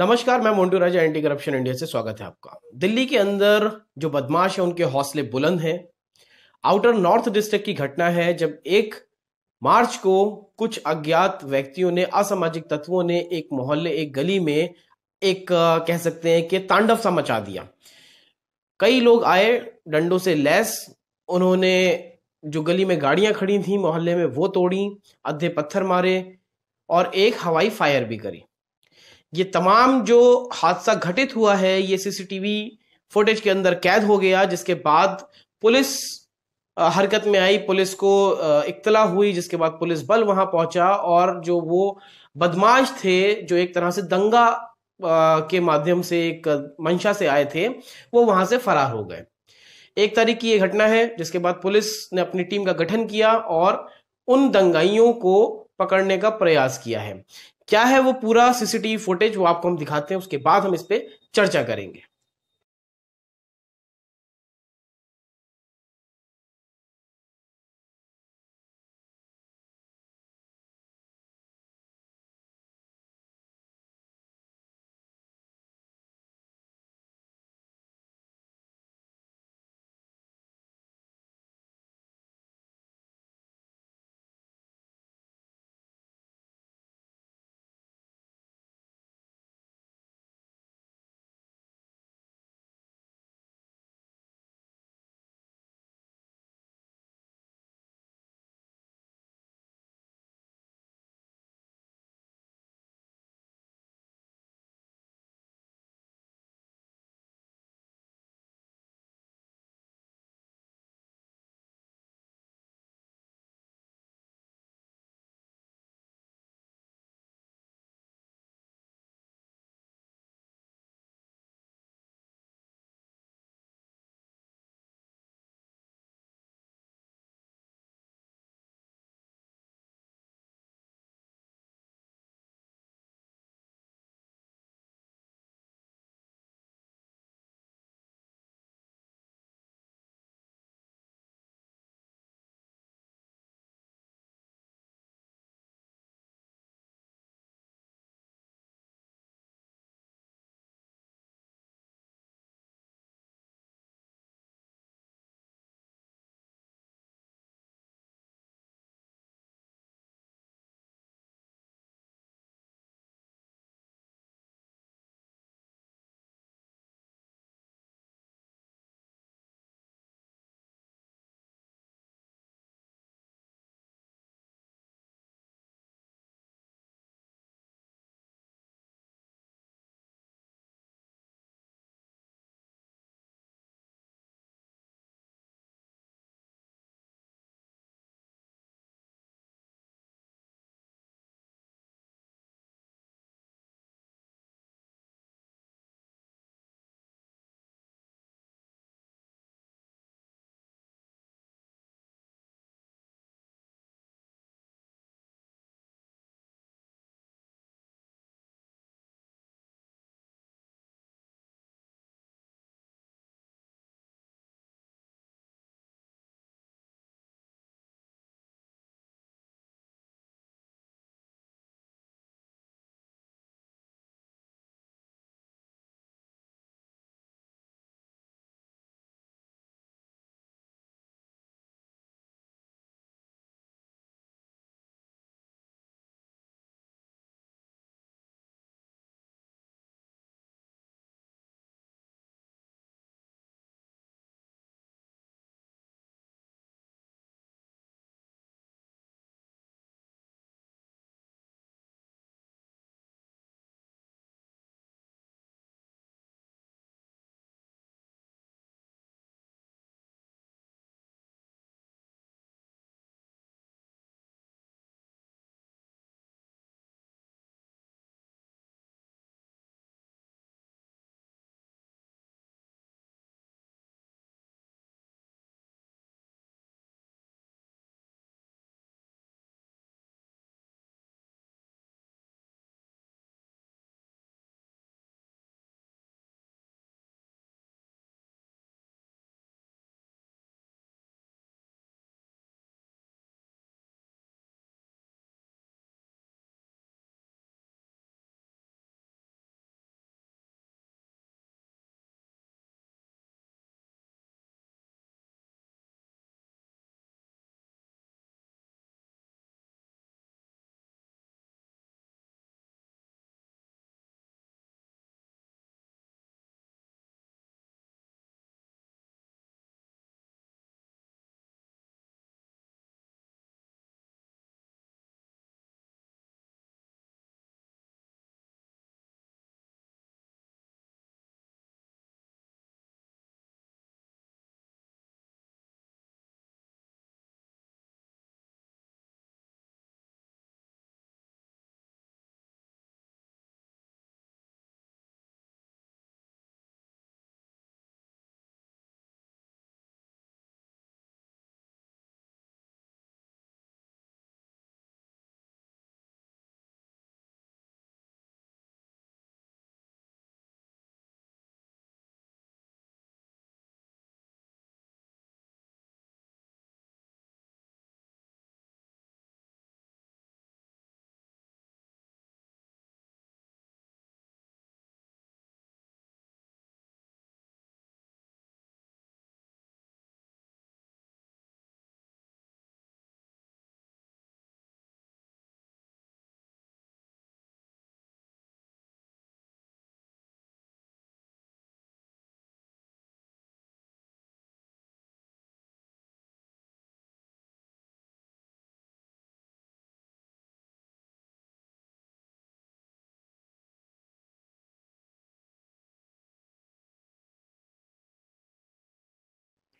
नमस्कार, मैं Montu Raja anti corruption India से स्वागत है आपका। दिल्ली के अंदर जो बदमाश है, उनके हौसले बुलंद हैं। आउटर नॉर्थ डिस्ट्रिक्ट की घटना है, जब एक मार्च को कुछ अज्ञात व्यक्तियों ने, असामाजिक तत्वों ने एक मोहल्ले, एक गली में एक कह सकते हैं कि तांडव सा मचा दिया। कई लोग आए, डंडों से लैस, उन्होंने जो गली में गाड़ियाँ खड़ी थी मोहल्ले में, वो तोड़ी, अधे पत्थर मारे और एक हवाई फायर भी करी। ये तमाम जो हादसा घटित हुआ है, ये सीसीटीवी फुटेज के अंदर कैद हो गया, जिसके बाद पुलिस हरकत में आई, पुलिस को इतला हुई, जिसके बाद पुलिस बल वहाँ पहुँचा और जो वो बदमाश थे, जो एक तरह से दंगा के माध्यम से एक मंशा से आए थे, वो वहाँ से फरार हो गए। एक तारीख की ये घटना है, जिसके बाद पुलिस ने अपनी टीम का गठन किया और उन दंगाइयों को पकड़ने का प्रयास किया है। क्या है वो पूरा सीसीटीवी फुटेज वो आपको हम दिखाते हैं, उसके बाद हम इस पर चर्चा करेंगे।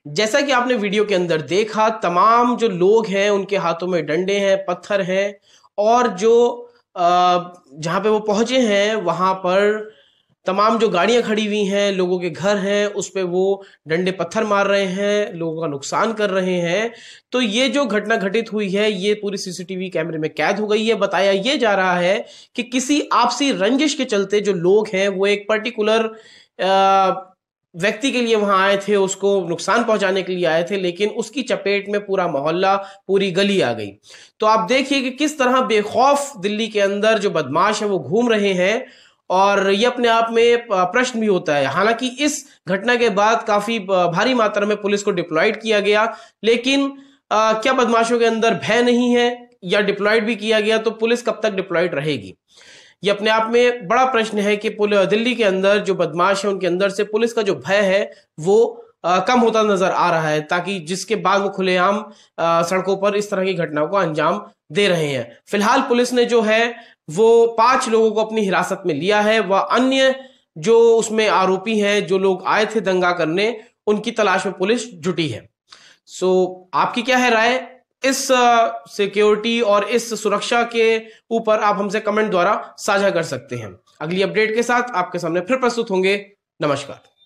जैसा कि आपने वीडियो के अंदर देखा, तमाम जो लोग हैं, उनके हाथों में डंडे हैं, पत्थर हैं, और जो जहाँ पे वो पहुँचे हैं, वहाँ पर तमाम जो गाड़ियाँ खड़ी हुई हैं, लोगों के घर हैं, उस पर वो डंडे पत्थर मार रहे हैं, लोगों का नुकसान कर रहे हैं। तो ये जो घटना घटित हुई है, ये पूरी सीसीटीवी कैमरे में कैद हो गई है। बताया ये जा रहा है कि किसी आपसी रंजिश के चलते जो लोग हैं, वो एक पर्टिकुलर व्यक्ति के लिए वहाँ आए थे उसको नुकसान पहुँचाने के लिए आए थे लेकिन उसकी चपेट में पूरा मोहल्ला पूरी गली आ गई। तो आप देखिए कि किस तरह बेखौफ दिल्ली के अंदर जो बदमाश है वो घूम रहे हैं और ये अपने आप में प्रश्न भी होता है। हालाँकि इस घटना के बाद काफ़ी भारी मात्रा में पुलिस को डिप्लॉयड किया गया लेकिन आ, क्या बदमाशों के अंदर भय नहीं है या डिप्लॉयड भी किया गया तो पुलिस कब तक डिप्लॉयड रहेगी? ये अपने आप में बड़ा प्रश्न है कि दिल्ली के अंदर जो बदमाश है उनके अंदर से पुलिस का जो भय है वो आ, कम होता नज़र आ रहा है ताकि जिसके बाद वो खुलेआम सड़कों पर इस तरह की घटनाओं को अंजाम दे रहे हैं। फ़िलहाल पुलिस ने जो है वो पाँच लोगों को अपनी हिरासत में लिया है वह अन्य जो उसमें आरोपी हैं जो लोग आए थे दंगा करने उनकी तलाश में पुलिस जुटी है। सो आपकी क्या है राय? इस सिक्योरिटी और इस सुरक्षा के ऊपर आप हमसे कमेंट द्वारा साझा कर सकते हैं। अगली अपडेट के साथ आपके सामने फिर प्रस्तुत होंगे। नमस्कार।